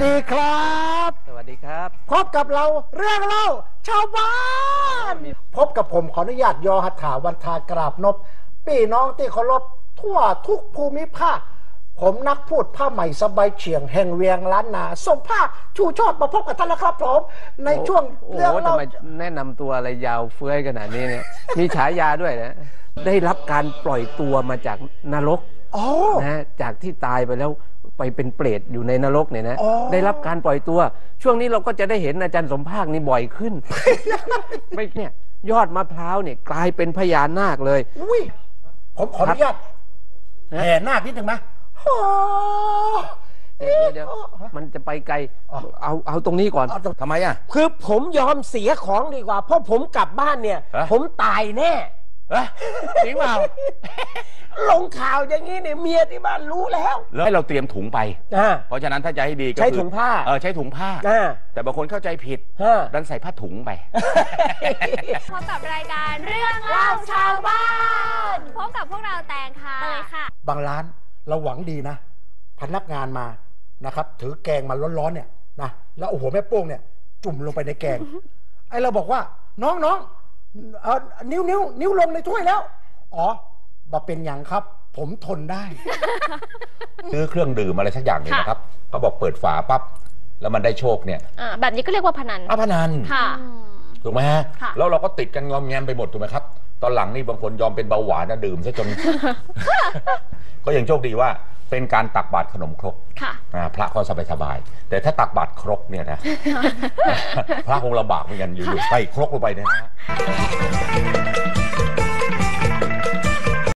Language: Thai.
สดีครับ สวัสดีครับ พบกับเราเรื่องเล่าชาวบ้าน พบกับผมขออนุญาตยอหัตถาวันทากราบนบพี่น้องที่เคารพทั่วทุกภูมิภาค ผมนักพูดผ้าใหม่สบายเฉียงแห่งเวียงล้านนาส่งผ้าชูชอดมาพบกับท่านแล้วครับผม ในช่วงโอ้เรื่องโหเล่าทำไมแนะนำตัวอะไรยาวเฟื้อยขนาดนี้เนี่ย มีฉายาด้วยนะ ได้รับการปล่อยตัวมาจากนรกโอ้ นะจากที่ตายไปแล้ว ไปเป็นเปรตอยู่ในนรกเนี่ยนะอ๋อได้รับการปล่อยตัว ช่วงนี้เราก็จะได้เห็นอาจารย์สมภาคนี่บ่อยขึ้น ไม่เนี่ยยอดมะพร้าวเนี่ยกลายเป็นพญานาคเลย อุ้ยผมขออนุญาตฮะแห่นาคนิดหนึ่งไหมโอ้เดี๋ยวเดี๋ยวมันจะไปไกลอ๋อเอาเอาตรงนี้ก่อนเอาตรงทำไมอะ คือผมยอมเสียของดีกว่า เพราะผมกลับบ้านเนี่ยฮะผมตายแน่ เอ๊ะจริงเปล่าลงข่าวอย่างนี้เนี่ยเมียที่บ้านรู้แล้วแล้วให้เราเตรียมถุงไปอ่าเพราะฉะนั้นถ้าจะให้ดีก็ใช้คือถุงผ้าเออใช้ถุงผ้าอ่าแต่บางคนเข้าใจผิดฮะ ดันใส่ผ้าถุงไป พบกับรายการเรื่องเล่าชาวบ้านพบกับพวกเราแตงค่ะเตยค่ะ บางร้านเราหวังดีนะ พนักงานมานะครับ ถือแกงมาร้อนๆเนี่ยนะแล้วโอ้โหแม่โป้งเนี่ย จุ่มลงไปในแกง ไอ้เราบอกว่าน้องน้อง เอ่อนิ้วนิ้วนิ้วลงในถ้วยแล้ว อ๋อบาเป็นอย่างครับ ผมทนได้ ซื้อเครื่องดื่มอะไรสักอย่างหนึ่งค่ะนะครับเขาบอกเปิดฝาปั๊บแล้วมันได้โชคเนี่ยอ่าแบบนี้ก็เรียกว่าพนัน อาพนันค่ะ ถูกไหมฮะค่ะ แล้วเราก็ติดกันงอมแงมไปหมดถูกไหมครับ ตอนหลังนี่บางคนยอมเป็นเบาหวานนะดื่มซะจน ก็ยังโชคดีว่า เป็นการตักบาตรขนมครกค่ะ อ่าพระก็สบายสบายๆแต่ถ้าตักบาตรครกเนี่ยนะ พระคงลำบากเหมือนกันอยู่ๆใส่ครกลงไปเนี่ยนะ